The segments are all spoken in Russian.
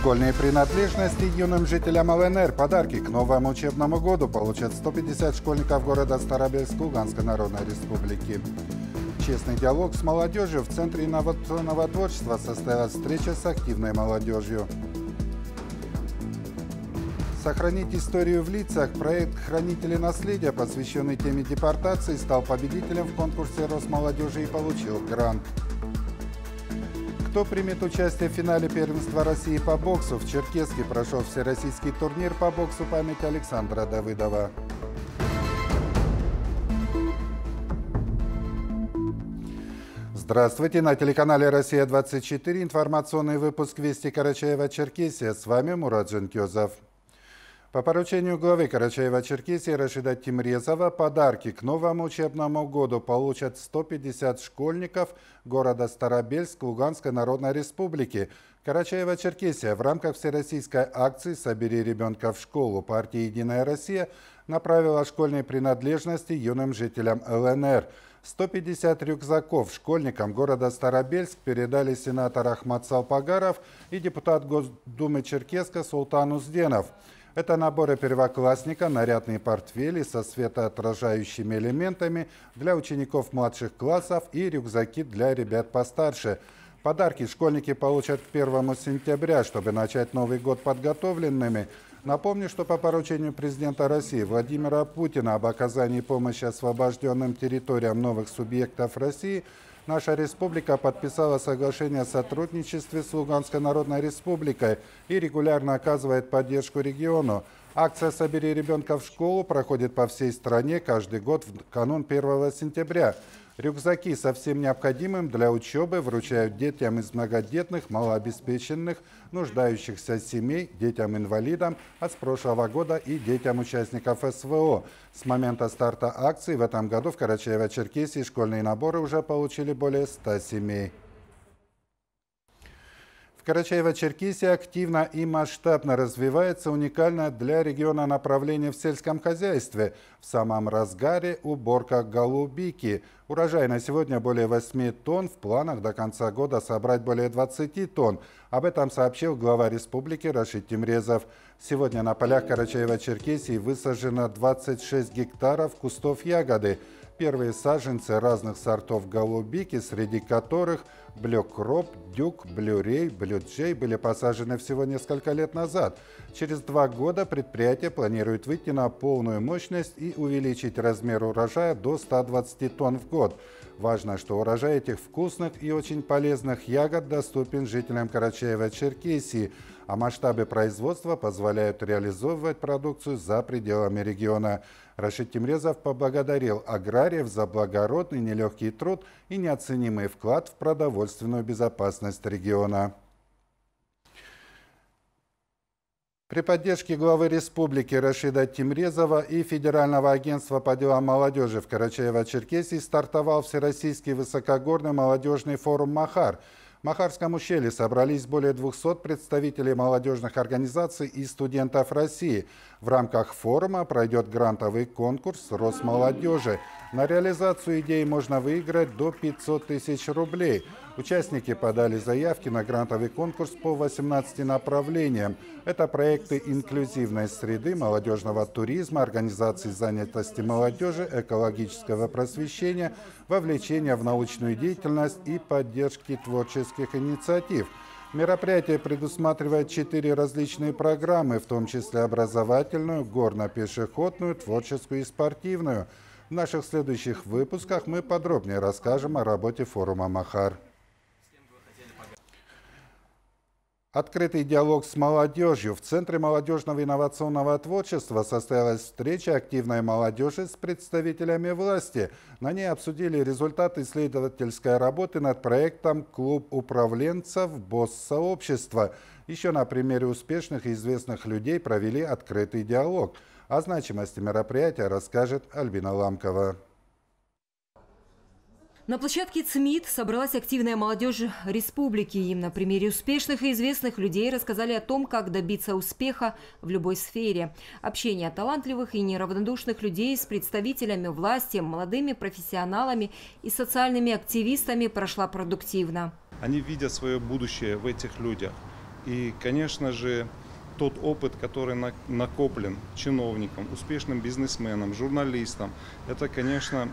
Школьные принадлежности юным жителям ЛНР. Подарки к новому учебному году получат 150 школьников города Старобельск Луганской Народной Республики. Честный диалог с молодежью в Центре инновационного творчества состоялась встреча с активной молодежью. Сохранить историю в лицах. Проект «Хранители наследия», посвященный теме депортации, стал победителем в конкурсе Росмолодежи и получил грант. Кто примет участие в финале первенства России по боксу? В Черкеске прошел всероссийский турнир по боксу память Александра Давыдова. Здравствуйте! На телеканале «Россия-24» информационный выпуск «Вести Карачаева-Черкесия». С вами Мурат Джанкезов. По поручению главы Карачаева-Черкесии Рашида Тимрезова подарки к новому учебному году получат 150 школьников города Старобельск Луганской Народной Республики. Карачаева-Черкесия в рамках всероссийской акции «Собери ребенка в школу» партии «Единая Россия» направила школьные принадлежности юным жителям ЛНР. 150 рюкзаков школьникам города Старобельск передали сенатор Ахмад Салпагаров и депутат Госдумы Черкеска Султан Узденов. Это наборы первоклассника, нарядные портфели со светоотражающими элементами для учеников младших классов и рюкзаки для ребят постарше. Подарки школьники получат к 1 сентября, чтобы начать Новый год подготовленными. Напомню, что по поручению президента России Владимира Путина об оказании помощи освобожденным территориям новых субъектов России – наша республика подписала соглашение о сотрудничестве с Луганской Народной Республикой и регулярно оказывает поддержку региону. Акция «Собери ребенка в школу» проходит по всей стране каждый год в канун 1 сентября. Рюкзаки со всем необходимым для учебы вручают детям из многодетных, малообеспеченных, нуждающихся семей, детям-инвалидам, а с прошлого года и детям участников СВО. С момента старта акции в этом году в Карачаево-Черкесии школьные наборы уже получили более 100 семей. Карачаево-Черкесия активно и масштабно развивается уникальное для региона направление в сельском хозяйстве. В самом разгаре уборка голубики. Урожай на сегодня более 8 тонн, в планах до конца года собрать более 20 тонн. Об этом сообщил глава республики Рашид Тимрезов. Сегодня на полях Карачаева-Черкесии высажено 26 гектаров кустов ягоды – первые саженцы разных сортов голубики, среди которых Блёкроп, Дюк, Блюрей, Блюджей были посажены всего несколько лет назад. Через два года предприятие планирует выйти на полную мощность и увеличить размер урожая до 120 тонн в год. Важно, что урожай этих вкусных и очень полезных ягод доступен жителям Карачаева-Черкесии – а масштабы производства позволяют реализовывать продукцию за пределами региона. Рашид Тимрезов поблагодарил аграриев за благородный нелегкий труд и неоценимый вклад в продовольственную безопасность региона. При поддержке главы республики Рашида Тимрезова и Федерального агентства по делам молодежи в Карачаево-Черкесии стартовал Всероссийский высокогорный молодежный форум «Махар», в Махарском ущелье собрались более 200 представителей молодежных организаций и студентов России. В рамках форума пройдет грантовый конкурс «Росмолодежи». На реализацию идей можно выиграть до 500 тысяч рублей. Участники подали заявки на грантовый конкурс по 18 направлениям. Это проекты инклюзивной среды, молодежного туризма, организации занятости молодежи, экологического просвещения, вовлечения в научную деятельность и поддержки творческих инициатив – Мероприятие предусматривает четыре различные программы, в том числе образовательную, горно-пешеходную, творческую и спортивную. В наших следующих выпусках мы подробнее расскажем о работе форума «Махар». Открытый диалог с молодежью. В Центре молодежного инновационного творчества состоялась встреча активной молодежи с представителями власти. На ней обсудили результаты исследовательской работы над проектом «Клуб управленцев БОС-сообщества». Еще на примере успешных и известных людей провели открытый диалог. О значимости мероприятия расскажет Альбина Ламкова. На площадке ЦМИД собралась активная молодежь республики. Им на примере успешных и известных людей рассказали о том, как добиться успеха в любой сфере. Общение талантливых и неравнодушных людей с представителями власти, молодыми профессионалами и социальными активистами прошла продуктивно. Они видят свое будущее в этих людях. И, конечно же, тот опыт, который накоплен чиновникам, успешным бизнесменам, журналистам, это, конечно,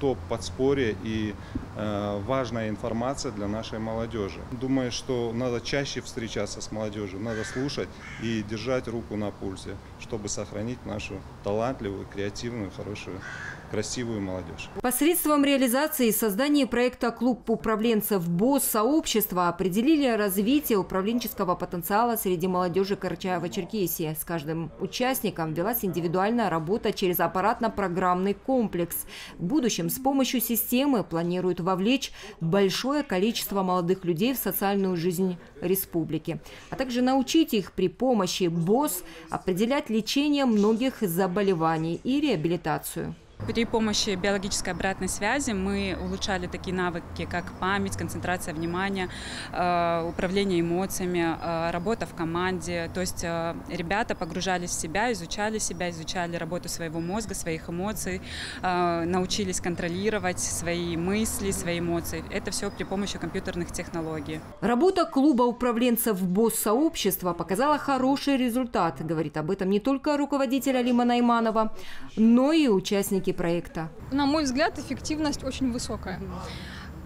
то подспорье и э, важная информация для нашей молодежи. Думаю, что надо чаще встречаться с молодежью, надо слушать и держать руку на пульсе, чтобы сохранить нашу талантливую, креативную, хорошую красивую молодежь. Посредством реализации и создания проекта «Клуб управленцев БОС» сообщества определили развитие управленческого потенциала среди молодежи Карачаева-Черкесии. С каждым участником велась индивидуальная работа через аппаратно-программный комплекс. В будущем с помощью системы планируют вовлечь большое количество молодых людей в социальную жизнь республики, а также научить их при помощи БОС определять лечение многих заболеваний и реабилитацию. При помощи биологической обратной связи мы улучшали такие навыки, как память, концентрация внимания, э, управление эмоциями, э, работа в команде. То есть э, ребята погружались в себя, изучали себя, изучали работу своего мозга, своих эмоций, научились контролировать свои мысли, свои эмоции. Это все при помощи компьютерных технологий. Работа клуба управленцев БОС-сообщества показала хороший результат. Говорит об этом не только руководитель Алима Найманова, но и участники участники проекта? На мой взгляд, эффективность очень высокая.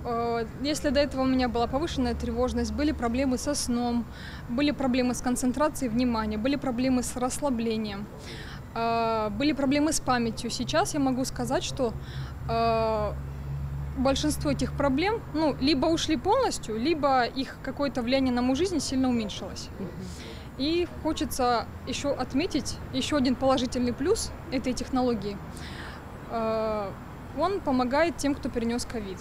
Э, если до этого у меня была повышенная тревожность, были проблемы со сном, были проблемы с концентрацией внимания, были проблемы с расслаблением, э, были проблемы с памятью. Сейчас я могу сказать, что э, большинство этих проблем, ну, либо ушли полностью, либо их какое-то влияние на мою жизнь сильно уменьшилось. И хочется еще отметить еще один положительный плюс этой технологии – он помогает тем, кто перенес ковид.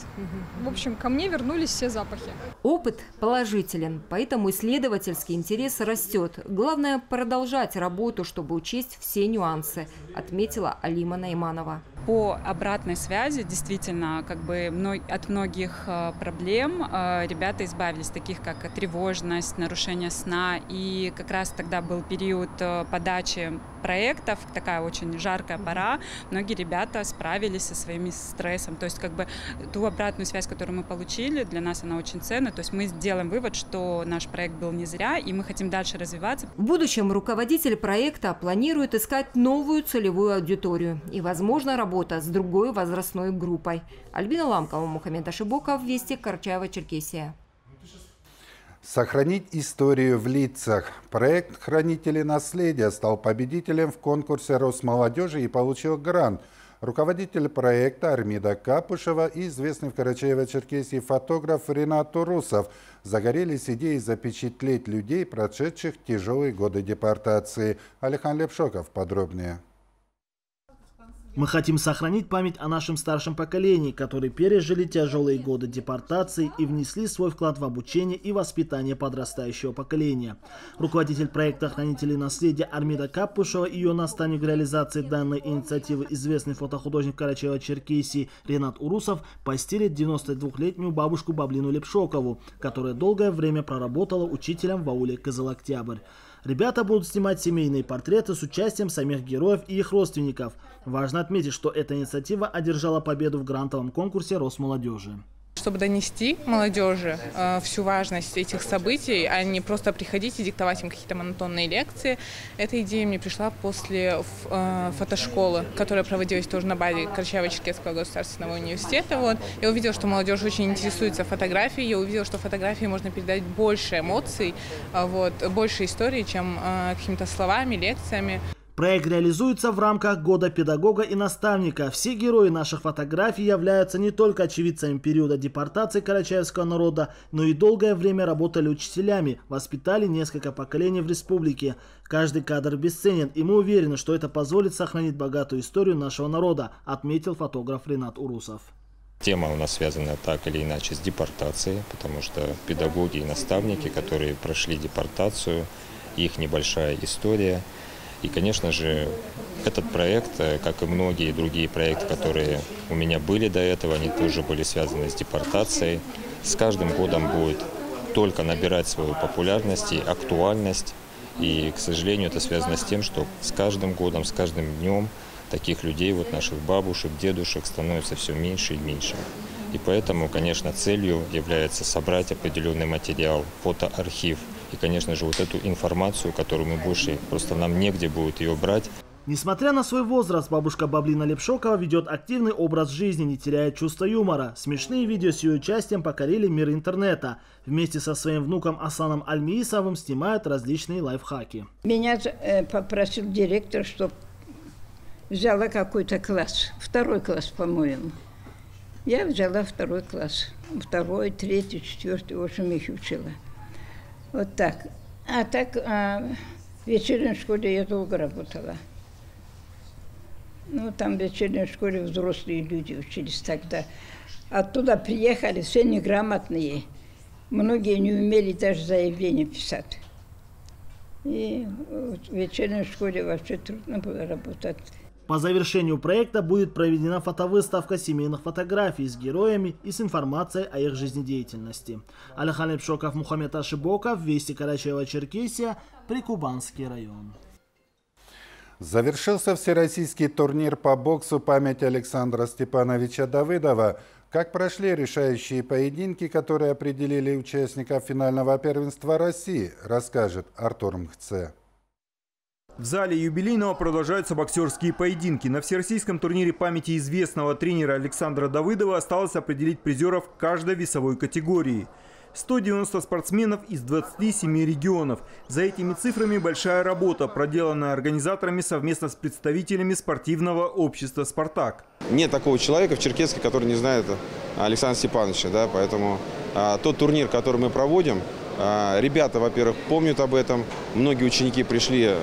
В общем, ко мне вернулись все запахи. Опыт положителен, поэтому исследовательский интерес растет. Главное – продолжать работу, чтобы учесть все нюансы, отметила Алима Найманова по обратной связи действительно как бы от многих э, проблем э, ребята избавились, таких как тревожность, нарушение сна. И как раз тогда был период э, подачи проектов, такая очень жаркая пора. Многие ребята справились со своим стрессом. То есть как бы ту обратную связь, которую мы получили, для нас она очень ценна. То есть мы сделаем вывод, что наш проект был не зря, и мы хотим дальше развиваться. В будущем руководитель проекта планирует искать новую целевую аудиторию и, возможно, работа с другой возрастной группой. Альбина Ламкова, Мухаммед Ашибоков, Вести, Карчаева, Черкесия. Сохранить историю в лицах. Проект «Хранители наследия» стал победителем в конкурсе Росмолодежи и получил грант. Руководитель проекта Армида Капушева и известный в Карачаево-Черкесии фотограф Ренат Урусов загорелись идеей запечатлеть людей, прошедших тяжелые годы депортации. Алихан Лепшоков подробнее. Мы хотим сохранить память о нашем старшем поколении, которые пережили тяжелые годы депортации и внесли свой вклад в обучение и воспитание подрастающего поколения. Руководитель проекта «Хранители наследия» Армида Капушева и ее наставник реализации данной инициативы известный фотохудожник Карачаева-Черкесии Ренат Урусов постелит 92-летнюю бабушку Баблину Лепшокову, которая долгое время проработала учителем в ауле Кызыл-Октябрь. Ребята будут снимать семейные портреты с участием самих героев и их родственников. Важно отметить, что эта инициатива одержала победу в грантовом конкурсе Росмолодежи чтобы донести молодежи э, всю важность этих событий, а не просто приходить и диктовать им какие-то монотонные лекции. Эта идея мне пришла после э, фотошколы, которая проводилась тоже на базе Карачаево-Черкесского государственного университета. Вот. Я увидела, что молодежь очень интересуется фотографией, я увидела, что фотографией можно передать больше эмоций, э, вот, больше истории, чем э, какими-то словами, лекциями. Проект реализуется в рамках Года педагога и наставника. Все герои наших фотографий являются не только очевидцами периода депортации карачаевского народа, но и долгое время работали учителями, воспитали несколько поколений в республике. Каждый кадр бесценен, и мы уверены, что это позволит сохранить богатую историю нашего народа, отметил фотограф Ренат Урусов. Тема у нас связана так или иначе с депортацией, потому что педагоги и наставники, которые прошли депортацию, их небольшая история – и, конечно же, этот проект, э, как и многие другие проекты, которые у меня были до этого, они тоже были связаны с депортацией. С каждым годом будет только набирать свою популярность и актуальность. И, к сожалению, это связано с тем, что с каждым годом, с каждым днем таких людей, вот наших бабушек, дедушек, становится все меньше и меньше. И поэтому, конечно, целью является собрать определенный материал, фотоархив И, конечно же, вот эту информацию, которую мы больше, просто нам негде будет ее брать. Несмотря на свой возраст, бабушка Баблина Лепшокова ведет активный образ жизни, не теряя чувства юмора. Смешные видео с ее участием покорили мир интернета. Вместе со своим внуком Асаном Альмиисовым снимают различные лайфхаки. Меня э, попросил директор, чтобы взяла какой-то класс, второй класс, по-моему. Я взяла второй класс, второй, третий, четвертый, в общем, их учила. Вот так. А так а, в вечерней школе я долго работала. Ну, там в вечерней школе взрослые люди учились тогда. Оттуда приехали все неграмотные. Многие не умели даже заявление писать. И в вечерней школе вообще трудно было работать. По завершению проекта будет проведена фотовыставка семейных фотографий с героями и с информацией о их жизнедеятельности. Алихан Лепшоков, Мухаммед Ашибоков, Вести Карачаева-Черкесия, Прикубанский район. Завершился всероссийский турнир по боксу памяти Александра Степановича Давыдова. Как прошли решающие поединки, которые определили участников финального первенства России, расскажет Артур Мхце. В зале юбилейного продолжаются боксерские поединки. На всероссийском турнире памяти известного тренера Александра Давыдова осталось определить призеров каждой весовой категории. 190 спортсменов из 27 регионов. За этими цифрами большая работа, проделанная организаторами совместно с представителями спортивного общества «Спартак». Нет такого человека в Черкеске, который не знает Александра Степановича. Да? Поэтому а, тот турнир, который мы проводим, ребята, во-первых, помнят об этом. Многие ученики пришли, э,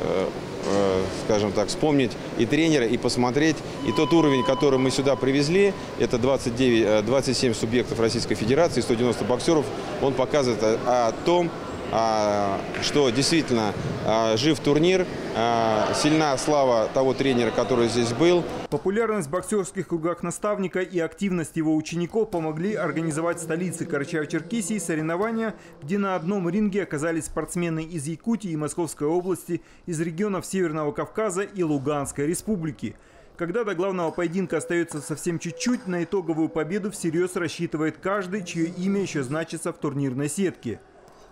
э, скажем так, вспомнить и тренера, и посмотреть. И тот уровень, который мы сюда привезли, это 29, 27 э, субъектов Российской Федерации, 190 боксеров, он показывает о, том, а, что действительно а, жив турнир, а, сильна слава того тренера, который здесь был. Популярность в боксерских кругах наставника и активность его учеников помогли организовать в столице Карачаево-Черкесии соревнования, где на одном ринге оказались спортсмены из Якутии и Московской области, из регионов Северного Кавказа и Луганской республики. Когда до главного поединка остается совсем чуть-чуть, на итоговую победу всерьез рассчитывает каждый, чье имя еще значится в турнирной сетке.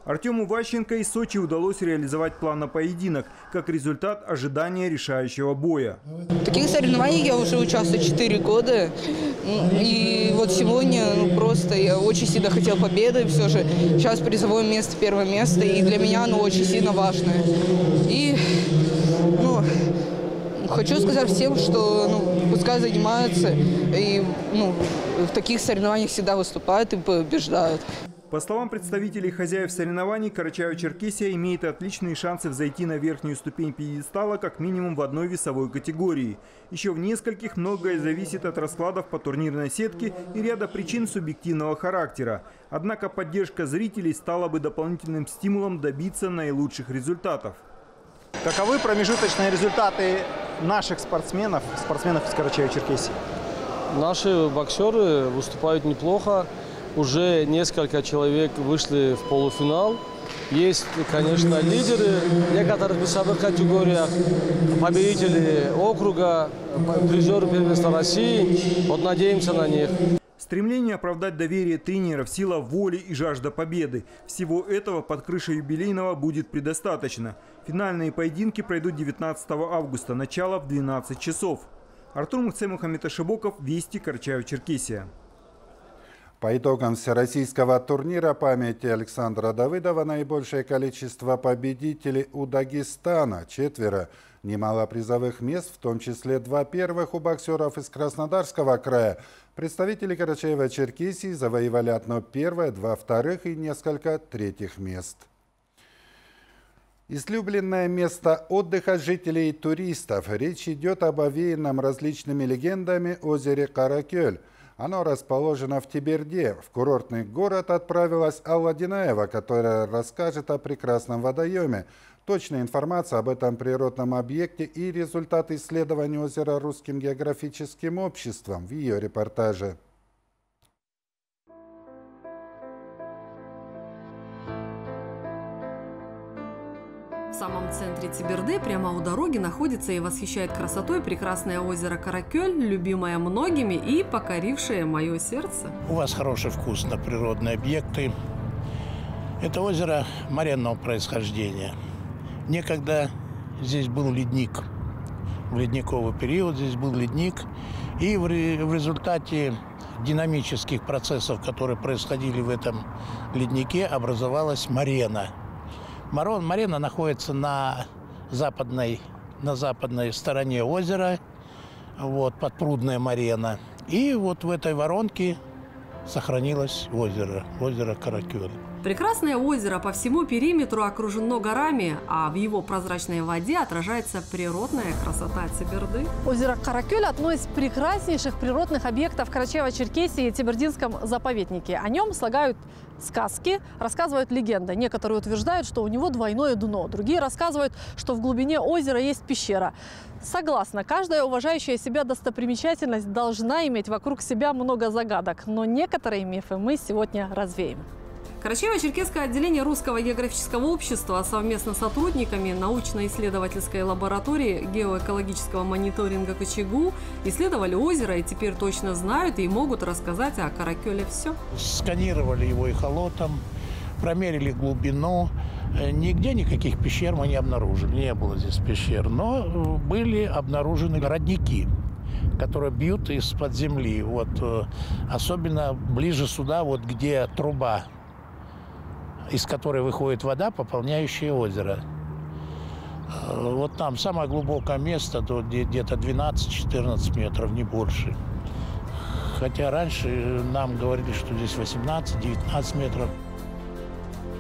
Артему Ващенко из Сочи удалось реализовать план на поединок, как результат ожидания решающего боя. В таких соревнованиях я уже участвую 4 года. И вот сегодня ну, просто я очень сильно хотел победы. Все же сейчас призовое место, первое место. И для меня оно очень сильно важное. И ну, хочу сказать всем, что ну, пускай занимаются и ну, в таких соревнованиях всегда выступают и побеждают. По словам представителей хозяев соревнований, Карачаево-Черкесия имеет отличные шансы взойти на верхнюю ступень пьедестала как минимум в одной весовой категории. Еще в нескольких многое зависит от раскладов по турнирной сетке и ряда причин субъективного характера. Однако поддержка зрителей стала бы дополнительным стимулом добиться наилучших результатов. Каковы промежуточные результаты наших спортсменов, спортсменов из Карачаево-Черкесии? Наши боксеры выступают неплохо. Уже несколько человек вышли в полуфинал. Есть, конечно, лидеры некоторых весовых категориях, победители округа, призеры первенства России. Вот надеемся на них. Стремление оправдать доверие тренеров, сила воли и жажда победы. Всего этого под крышей юбилейного будет предостаточно. Финальные поединки пройдут 19 августа, начало в 12 часов. Артур Мухце Мухаммед Ашибоков, Вести, Карчаев-Черкесия. По итогам всероссийского турнира памяти Александра Давыдова наибольшее количество победителей у Дагестана – четверо. Немало призовых мест, в том числе два первых у боксеров из Краснодарского края. Представители Карачаева-Черкесии завоевали одно первое, два вторых и несколько третьих мест. Излюбленное место отдыха жителей и туристов. Речь идет об овеянном различными легендами озере Каракель – оно расположено в Тиберде. В курортный город отправилась Алла Динаева, которая расскажет о прекрасном водоеме. Точная информация об этом природном объекте и результаты исследования озера Русским географическим обществом в ее репортаже. В самом центре Тиберды, прямо у дороги, находится и восхищает красотой прекрасное озеро Каракель, любимое многими и покорившее мое сердце. У вас хороший вкус на природные объекты. Это озеро моренного происхождения. Некогда здесь был ледник. В ледниковый период здесь был ледник. И в, результате динамических процессов, которые происходили в этом леднике, образовалась марена. Марена находится на западной, на западной стороне озера, вот, подпрудная марена. И вот в этой воронке сохранилось озеро, озеро Каракюль. Прекрасное озеро по всему периметру окружено горами, а в его прозрачной воде отражается природная красота Циберды. Озеро Каракюль – одно из прекраснейших природных объектов Карачаево-Черкесии и Тибердинском заповеднике. О нем слагают сказки, рассказывают легенды. Некоторые утверждают, что у него двойное дно. Другие рассказывают, что в глубине озера есть пещера. Согласна, каждая уважающая себя достопримечательность должна иметь вокруг себя много загадок. Но некоторые мифы мы сегодня развеем. Карачаево-Черкесское отделение Русского географического общества совместно с сотрудниками научно-исследовательской лаборатории геоэкологического мониторинга КЧГУ исследовали озеро и теперь точно знают и могут рассказать о Каракеле все. Сканировали его эхолотом, промерили глубину. Нигде никаких пещер мы не обнаружили, не было здесь пещер, но были обнаружены родники которые бьют из-под земли. Вот, э, особенно ближе сюда, вот где труба из которой выходит вода, пополняющая озеро. Э, вот там самое глубокое место, где-то 12-14 метров, не больше. Хотя раньше нам говорили, что здесь 18-19 метров.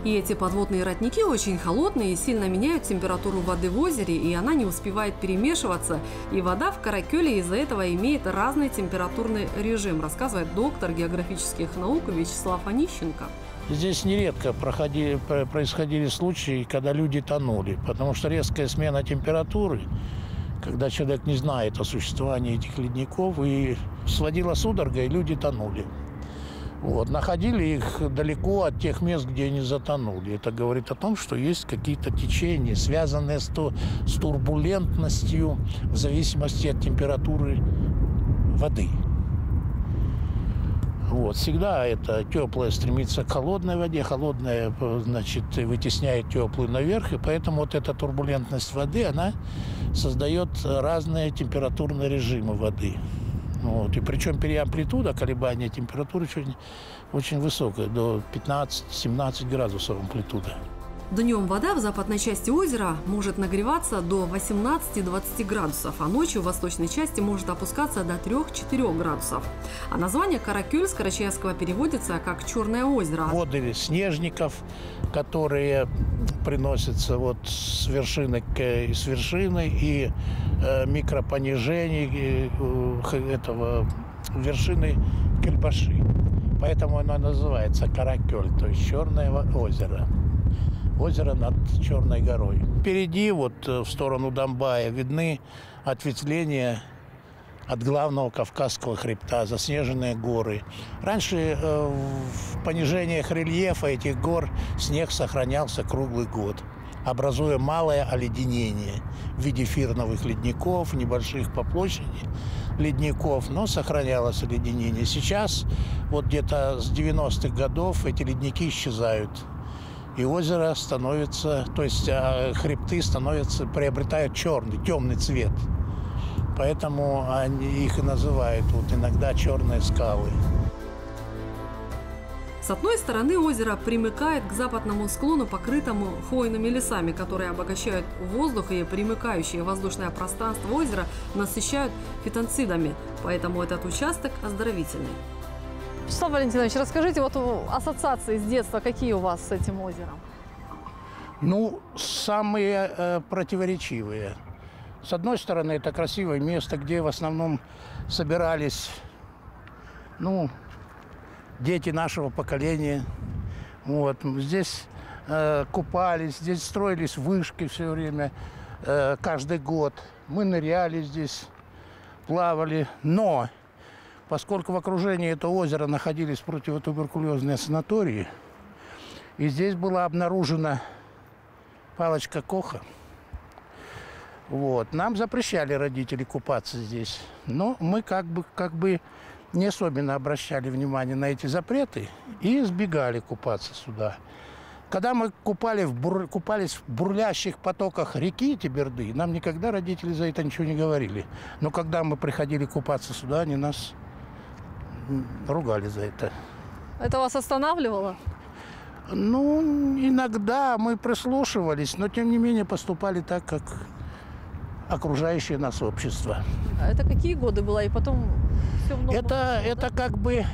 И эти подводные родники очень холодные и сильно меняют температуру воды в озере, и она не успевает перемешиваться. И вода в Каракеле из-за этого имеет разный температурный режим, рассказывает доктор географических наук Вячеслав Онищенко. Здесь нередко проходили, происходили случаи, когда люди тонули, потому что резкая смена температуры, когда человек не знает о существовании этих ледников, и сводила судорога, и люди тонули. Вот. Находили их далеко от тех мест, где они затонули. Это говорит о том, что есть какие-то течения, связанные с, то, с турбулентностью в зависимости от температуры воды. Вот. Всегда это теплое стремится к холодной воде, холодная, значит, вытесняет теплую наверх, и поэтому вот эта турбулентность воды, она создает разные температурные режимы воды. Вот. И причем переамплитуда колебания температуры очень, очень высокая, до 15-17 градусов амплитуда. Днем вода в западной части озера может нагреваться до 18-20 градусов, а ночью в восточной части может опускаться до 3-4 градусов. А название Каракюль с карачаевского переводится как «Черное озеро». Воды снежников, которые приносятся вот с вершины к с вершины и э, микропонижений э, этого вершины Кельбаши. Поэтому оно называется Каракель, то есть Черное озеро озеро над Черной горой. Впереди, вот э, в сторону Донбая, видны ответвления от главного Кавказского хребта, заснеженные горы. Раньше э, в понижениях рельефа этих гор снег сохранялся круглый год, образуя малое оледенение в виде фирновых ледников, небольших по площади ледников, но сохранялось оледенение. Сейчас, вот где-то с 90-х годов, эти ледники исчезают и озеро становится, то есть а, хребты становятся, приобретают черный, темный цвет. Поэтому они их и называют вот иногда черные скалы. С одной стороны озеро примыкает к западному склону, покрытому хвойными лесами, которые обогащают воздух и примыкающее воздушное пространство озера насыщают фитонцидами, поэтому этот участок оздоровительный. Вячеслав Валентинович, расскажите, вот ассоциации с детства какие у вас с этим озером? Ну, самые э, противоречивые. С одной стороны, это красивое место, где в основном собирались, ну, дети нашего поколения. Вот. Здесь э, купались, здесь строились вышки все время, э, каждый год. Мы ныряли здесь, плавали. Но поскольку в окружении этого озера находились противотуберкулезные санатории, и здесь была обнаружена палочка Коха, вот, нам запрещали родители купаться здесь. Но мы как бы, как бы не особенно обращали внимание на эти запреты и избегали купаться сюда. Когда мы купали в бур... купались в бурлящих потоках реки Тиберды, нам никогда родители за это ничего не говорили. Но когда мы приходили купаться сюда, они нас ругали за это. Это вас останавливало? Ну, иногда мы прислушивались, но тем не менее поступали так, как окружающее нас общество. А это какие годы было? И потом все в Это, это как бы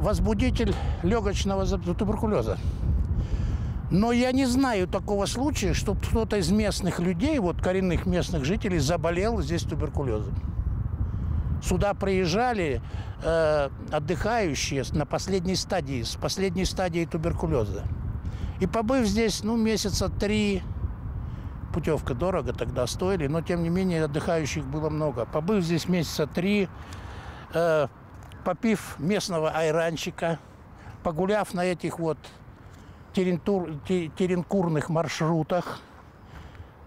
возбудитель легочного туберкулеза. Но я не знаю такого случая, чтобы кто-то из местных людей, вот коренных местных жителей, заболел здесь туберкулезом. Сюда приезжали э, отдыхающие на последней стадии, с последней стадией туберкулеза. И побыв здесь, ну, месяца три, путевка дорого тогда стоили, но тем не менее отдыхающих было много. Побыв здесь месяца три, э, попив местного айранчика, погуляв на этих вот терентур, теренкурных маршрутах,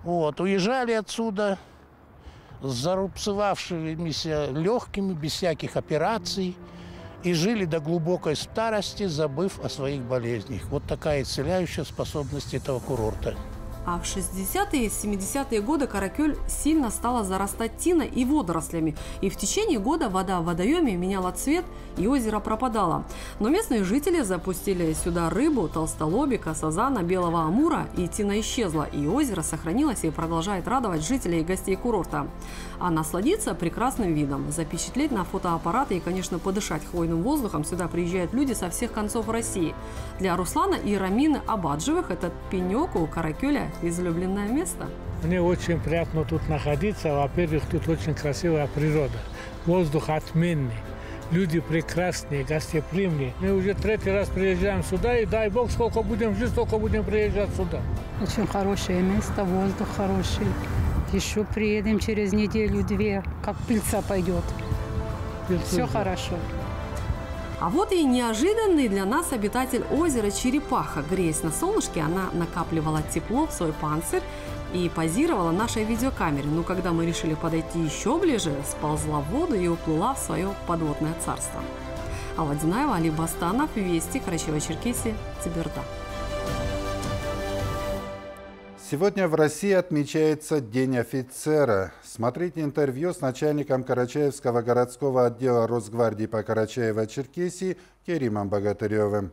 вот, уезжали отсюда зарубцевавшимися легкими, без всяких операций, и жили до глубокой старости, забыв о своих болезнях. Вот такая исцеляющая способность этого курорта. А в 60-е и 70-е годы Каракель сильно стала зарастать тиной и водорослями. И в течение года вода в водоеме меняла цвет, и озеро пропадало. Но местные жители запустили сюда рыбу, толстолобика, сазана, белого амура, и тина исчезла, и озеро сохранилось и продолжает радовать жителей и гостей курорта. А насладиться прекрасным видом, запечатлеть на фотоаппараты и, конечно, подышать хвойным воздухом сюда приезжают люди со всех концов России. Для Руслана и Рамины Абаджевых этот пенек у Каракеля излюбленное место. Мне очень приятно тут находиться. Во-первых, тут очень красивая природа. Воздух отменный. Люди прекрасные, гостеприимные. Мы уже третий раз приезжаем сюда, и дай бог, сколько будем жить, столько будем приезжать сюда. Очень хорошее место, воздух хороший. Еще приедем через неделю-две, как пыльца пойдет. Пыльца Все хорошо. А вот и неожиданный для нас обитатель озера Черепаха. Греясь на солнышке, она накапливала тепло в свой панцирь и позировала нашей видеокамере. Но когда мы решили подойти еще ближе, сползла в воду и уплыла в свое подводное царство. Алла Динаева, Али Бастанов, Вести, Карачева-Черкесия, Тиберда. Сегодня в России отмечается День офицера. Смотрите интервью с начальником Карачаевского городского отдела Росгвардии по Карачаево-Черкесии Керимом Богатыревым.